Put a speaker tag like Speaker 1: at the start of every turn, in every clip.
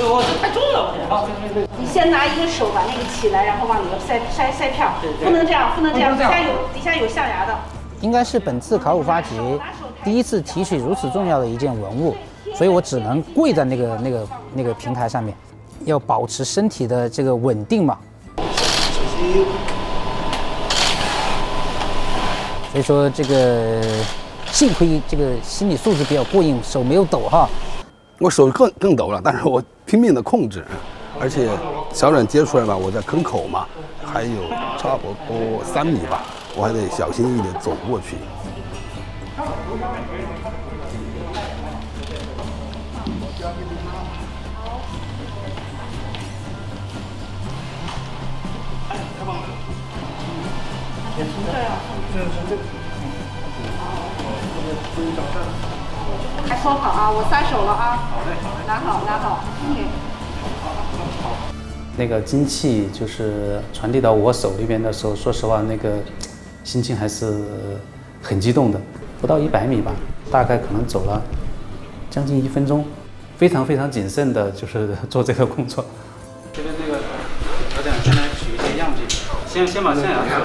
Speaker 1: 我这太重了，我好，
Speaker 2: 你先拿一个手把那个起来，然后往里头塞塞塞片儿，不能这样，不能这样，底下有底下有象牙的。
Speaker 3: 应该是本次考古发掘第一次提取如此重要的一件文物，所以我只能跪在那个那个那个平台上面，要保持身体的这个稳定嘛。所以说这个幸亏这个心理素质比较过硬，手没有抖哈。
Speaker 4: 我手更更抖了，但是我拼命的控制，而且小软接出来吧，我在坑口嘛，还有差不多三米吧，我还得小心翼翼的走过去。
Speaker 2: 还收好啊，我撒手了啊。好嘞，拿好拿好。
Speaker 5: 那个精气就是传递到我手里边的时候，说实话，那个心情还是很激动的。不到一百米吧，大概可能走了将近一分钟，非常非常谨慎的，就是做这个工作。这边那个老蒋先来取一些样品，先先把象牙拿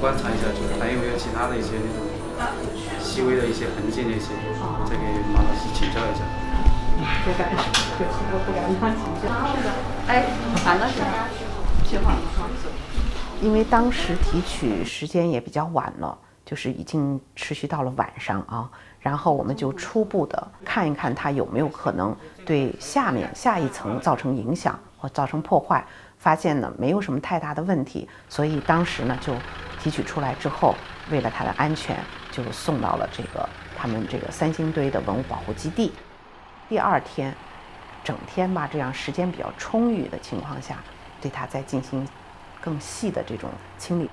Speaker 5: 观察一下，就是还有没有其他的一些那种细微的一些痕迹那些，再给马老师请教一下。
Speaker 2: 不敢，不敢他请教。哎，完了是吧？切好了
Speaker 6: 因为当时提取时间也比较晚了，就是已经持续到了晚上啊。然后我们就初步的看一看它有没有可能对下面下一层造成影响或造成破坏。发现呢没有什么太大的问题，所以当时呢就提取出来之后，为了它的安全，就送到了这个他们这个三星堆的文物保护基地。第二天，整天吧这样时间比较充裕的情况下，对它再进行更细的这种清理。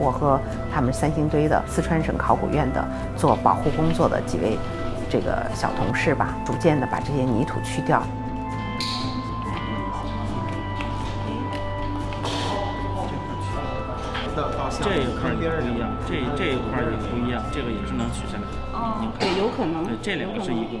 Speaker 6: 我和他们三星堆的四川省考古院的做保护工作的几位这个小同事吧，逐渐的把这些泥土去掉。
Speaker 1: 这一块也不一样，这这一块也不一样，这个也是能取下来的。
Speaker 2: 哦，对，有可能。
Speaker 1: 对，这两个是一个。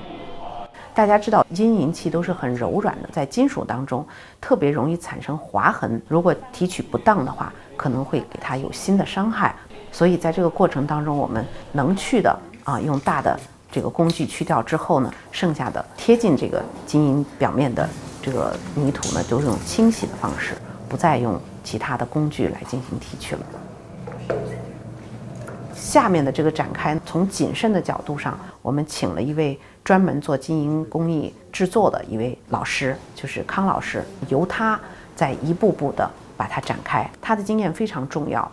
Speaker 6: 大家知道，金银器都是很柔软的，在金属当中特别容易产生划痕。如果提取不当的话，可能会给它有新的伤害。所以在这个过程当中，我们能去的啊，用大的这个工具去掉之后呢，剩下的贴近这个金银表面的这个泥土呢，都是用清洗的方式，不再用其他的工具来进行提取了。下面的这个展开，从谨慎的角度上，我们请了一位专门做金银工艺制作的一位老师，就是康老师，由他在一步步的把它展开。他的经验非常重要，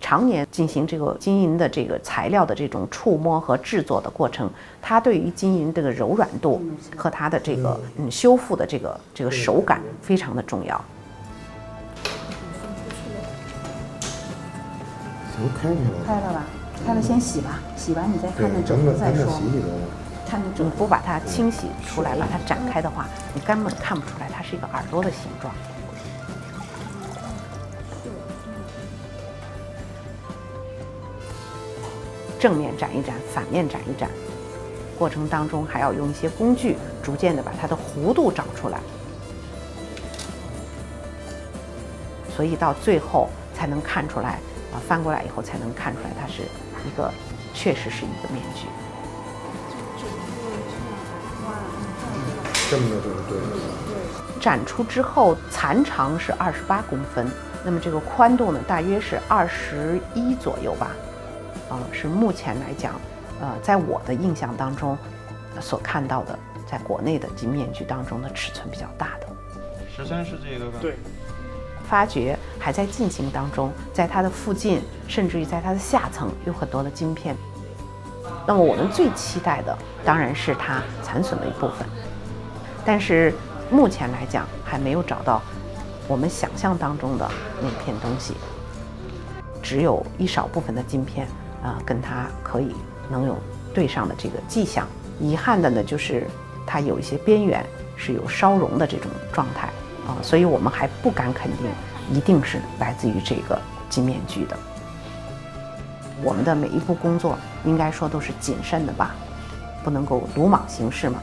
Speaker 6: 常年进行这个金银的这个材料的这种触摸和制作的过程，他对于金银这个柔软度和它的这个嗯修复的这个这个手感非常的重要。
Speaker 7: 都开开了，
Speaker 2: 开了吧？开了先洗吧，洗完你再看看
Speaker 7: 整
Speaker 2: 个再说。
Speaker 7: 洗洗得了。
Speaker 2: 看那整
Speaker 6: 你不把它清洗出来，把它展开的话，你根本看不出来它是一个耳朵的形状。正面展一展，反面展一展，过程当中还要用一些工具，逐渐的把它的弧度找出来，所以到最后才能看出来。啊，翻过来以后才能看出来，它是一个，确实是一个面具。
Speaker 7: 这么的对。
Speaker 6: 展出之后，残长是二十八公分，那么这个宽度呢，大约是二十一左右吧。啊，是目前来讲，呃，在我的印象当中，所看到的，在国内的金面具当中的尺寸比较大的。
Speaker 1: 十三是这个吧？
Speaker 8: 对。
Speaker 6: 发掘还在进行当中，在它的附近，甚至于在它的下层，有很多的晶片。那么我们最期待的当然是它残损的一部分，但是目前来讲还没有找到我们想象当中的那片东西，只有一少部分的晶片啊，跟他可以能有对上的这个迹象。遗憾的呢，就是它有一些边缘是有烧融的这种状态啊，所以我们还不敢肯定一定是来自于这个金面具的。我们的每一步工作应该说都是谨慎的吧，不能够鲁莽行事嘛。